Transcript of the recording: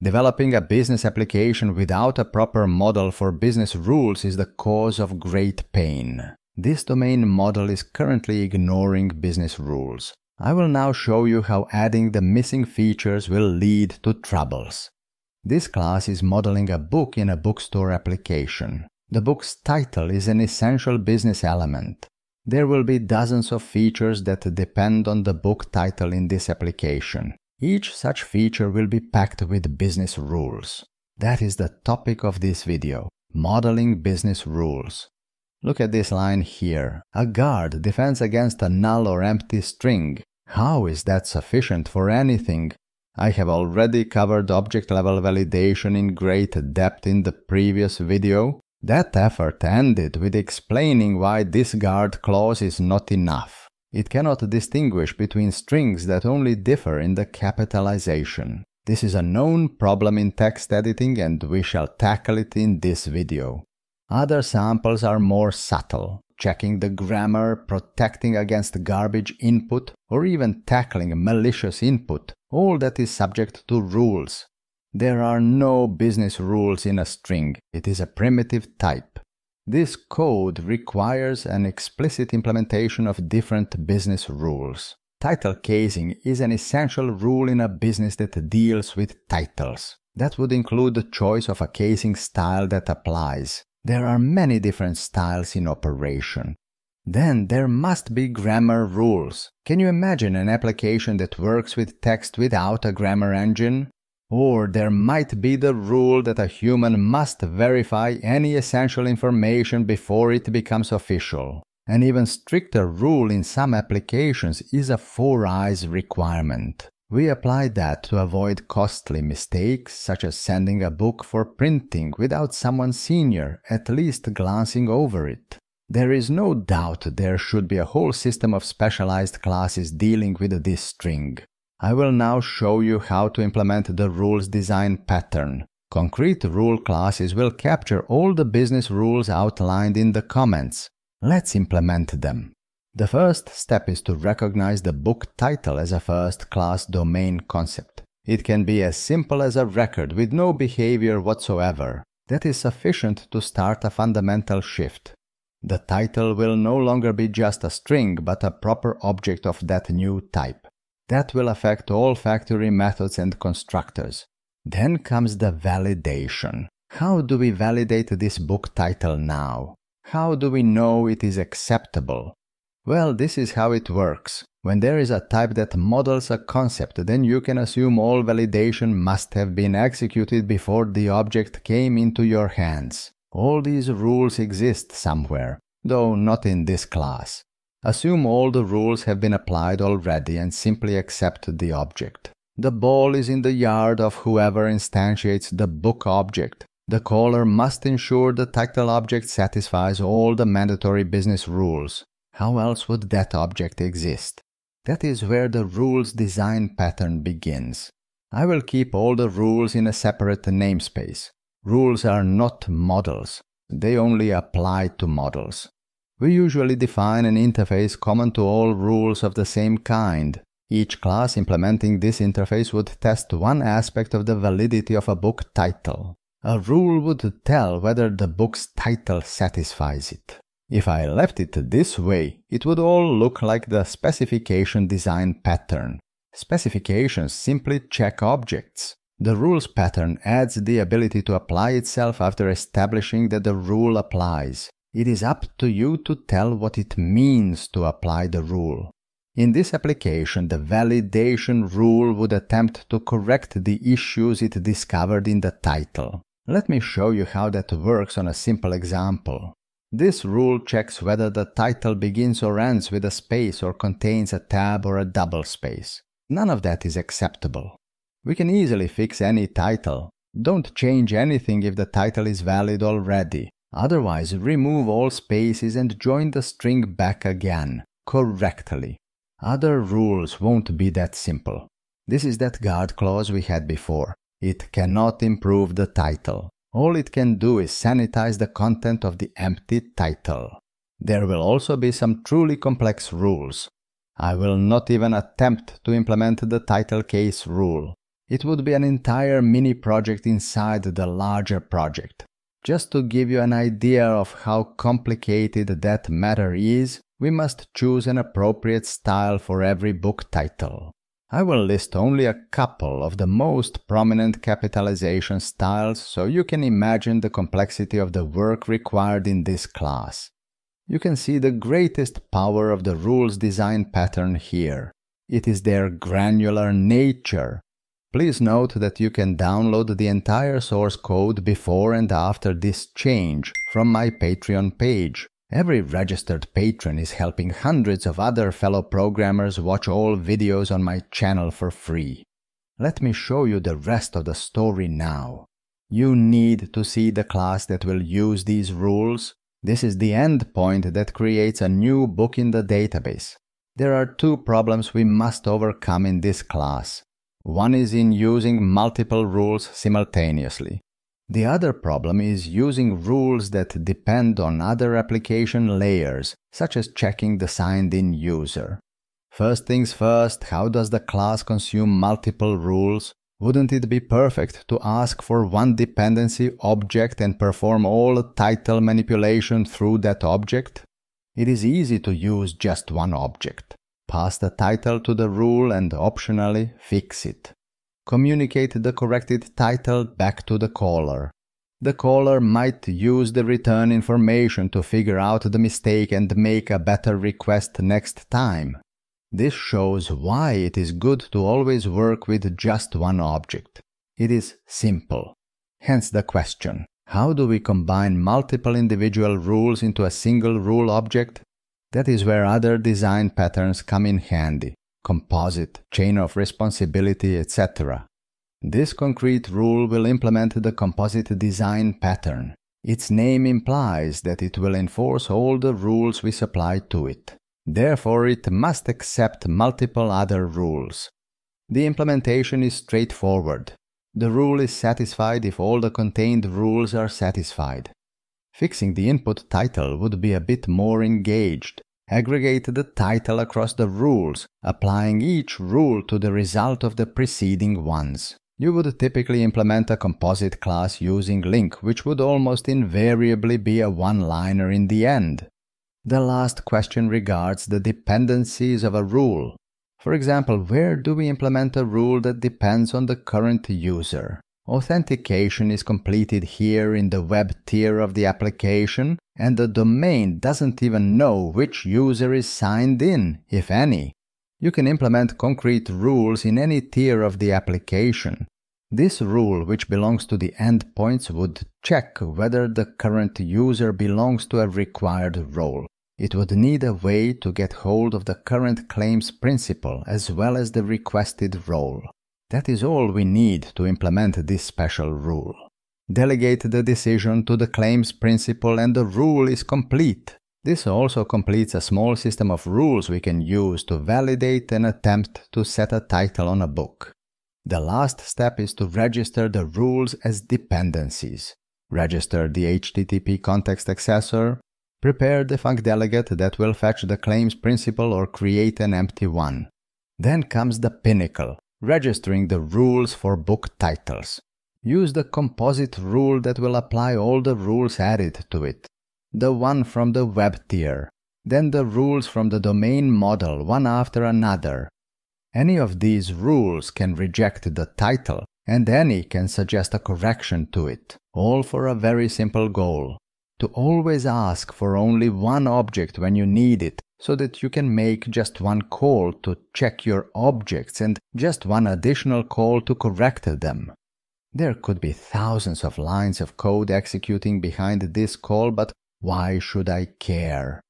Developing a business application without a proper model for business rules is the cause of great pain. This domain model is currently ignoring business rules. I will now show you how adding the missing features will lead to troubles. This class is modeling a book in a bookstore application. The book's title is an essential business element. There will be dozens of features that depend on the book title in this application. Each such feature will be packed with business rules. That is the topic of this video, modeling business rules. Look at this line here. A guard defends against a null or empty string. How is that sufficient for anything? I have already covered object-level validation in great depth in the previous video. That effort ended with explaining why this guard clause is not enough. It cannot distinguish between strings that only differ in the capitalization. This is a known problem in text editing and we shall tackle it in this video. Other samples are more subtle checking the grammar, protecting against garbage input, or even tackling malicious input, all that is subject to rules. There are no business rules in a string, it is a primitive type. This code requires an explicit implementation of different business rules. Title casing is an essential rule in a business that deals with titles. That would include the choice of a casing style that applies. There are many different styles in operation. Then there must be grammar rules. Can you imagine an application that works with text without a grammar engine? Or there might be the rule that a human must verify any essential information before it becomes official. An even stricter rule in some applications is a four eyes requirement. We apply that to avoid costly mistakes, such as sending a book for printing without someone senior at least glancing over it. There is no doubt there should be a whole system of specialized classes dealing with this string. I will now show you how to implement the rules design pattern. Concrete rule classes will capture all the business rules outlined in the comments. Let's implement them. The first step is to recognize the book title as a first-class domain concept. It can be as simple as a record with no behavior whatsoever. That is sufficient to start a fundamental shift. The title will no longer be just a string, but a proper object of that new type. That will affect all factory methods and constructors. Then comes the validation. How do we validate this book title now? How do we know it is acceptable? Well, this is how it works. When there is a type that models a concept, then you can assume all validation must have been executed before the object came into your hands. All these rules exist somewhere, though not in this class. Assume all the rules have been applied already and simply accept the object. The ball is in the yard of whoever instantiates the book object. The caller must ensure the tactile object satisfies all the mandatory business rules. How else would that object exist? That is where the rules design pattern begins. I will keep all the rules in a separate namespace. Rules are not models. They only apply to models. We usually define an interface common to all rules of the same kind. Each class implementing this interface would test one aspect of the validity of a book title. A rule would tell whether the book's title satisfies it. If I left it this way, it would all look like the specification design pattern. Specifications simply check objects. The rules pattern adds the ability to apply itself after establishing that the rule applies. It is up to you to tell what it means to apply the rule. In this application, the validation rule would attempt to correct the issues it discovered in the title. Let me show you how that works on a simple example. This rule checks whether the title begins or ends with a space or contains a tab or a double space. None of that is acceptable. We can easily fix any title. Don't change anything if the title is valid already. Otherwise, remove all spaces and join the string back again, correctly. Other rules won't be that simple. This is that guard clause we had before. It cannot improve the title. All it can do is sanitize the content of the empty title. There will also be some truly complex rules. I will not even attempt to implement the title case rule. It would be an entire mini project inside the larger project. Just to give you an idea of how complicated that matter is, we must choose an appropriate style for every book title. I will list only a couple of the most prominent capitalization styles so you can imagine the complexity of the work required in this class. You can see the greatest power of the rules design pattern here. It is their granular nature. Please note that you can download the entire source code before and after this change from my Patreon page. Every registered patron is helping hundreds of other fellow programmers watch all videos on my channel for free. Let me show you the rest of the story now. You need to see the class that will use these rules. This is the endpoint that creates a new book in the database. There are two problems we must overcome in this class. One is in using multiple rules simultaneously. The other problem is using rules that depend on other application layers, such as checking the signed-in user. First things first, how does the class consume multiple rules? Wouldn't it be perfect to ask for one dependency object and perform all title manipulation through that object? It is easy to use just one object. Pass the title to the rule and optionally fix it communicate the corrected title back to the caller. The caller might use the return information to figure out the mistake and make a better request next time. This shows why it is good to always work with just one object. It is simple. Hence the question, how do we combine multiple individual rules into a single rule object? That is where other design patterns come in handy composite, chain of responsibility, etc. This concrete rule will implement the composite design pattern. Its name implies that it will enforce all the rules we supply to it. Therefore, it must accept multiple other rules. The implementation is straightforward. The rule is satisfied if all the contained rules are satisfied. Fixing the input title would be a bit more engaged aggregate the title across the rules, applying each rule to the result of the preceding ones. You would typically implement a composite class using LINQ, which would almost invariably be a one-liner in the end. The last question regards the dependencies of a rule. For example, where do we implement a rule that depends on the current user? Authentication is completed here in the web tier of the application, and the domain doesn't even know which user is signed in, if any. You can implement concrete rules in any tier of the application. This rule, which belongs to the endpoints, would check whether the current user belongs to a required role. It would need a way to get hold of the current claims principal as well as the requested role. That is all we need to implement this special rule. Delegate the decision to the claims principal and the rule is complete. This also completes a small system of rules we can use to validate an attempt to set a title on a book. The last step is to register the rules as dependencies. Register the HTTP context accessor, prepare the func delegate that will fetch the claims principal or create an empty one. Then comes the pinnacle, registering the rules for book titles. Use the composite rule that will apply all the rules added to it. The one from the web tier, then the rules from the domain model one after another. Any of these rules can reject the title, and any can suggest a correction to it, all for a very simple goal to always ask for only one object when you need it, so that you can make just one call to check your objects and just one additional call to correct them. There could be thousands of lines of code executing behind this call, but why should I care?